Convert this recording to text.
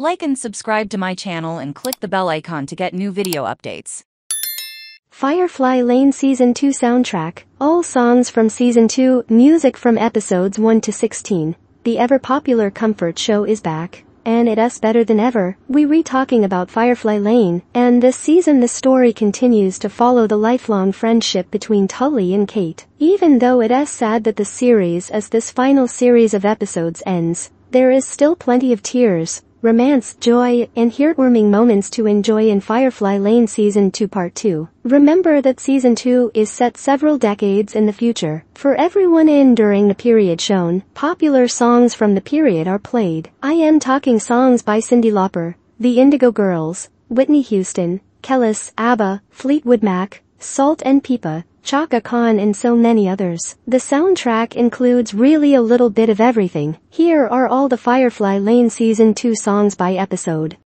Like and subscribe to my channel and click the bell icon to get new video updates. Firefly Lane Season 2 soundtrack, all songs from Season 2, music from episodes 1 to 16. The ever-popular comfort show is back, and it us better than ever. We re-talking about Firefly Lane, and this season the story continues to follow the lifelong friendship between Tully and Kate. Even though it is sad that the series as this final series of episodes ends, there is still plenty of tears, romance, joy, and heartwarming moments to enjoy in Firefly Lane Season 2 Part 2. Remember that Season 2 is set several decades in the future. For everyone in during the period shown, popular songs from the period are played. I am talking songs by Cyndi Lauper, The Indigo Girls, Whitney Houston, Kelis, ABBA, Fleetwood Mac, Salt and Pepa, Chaka Khan and so many others. The soundtrack includes really a little bit of everything. Here are all the Firefly Lane Season 2 songs by episode.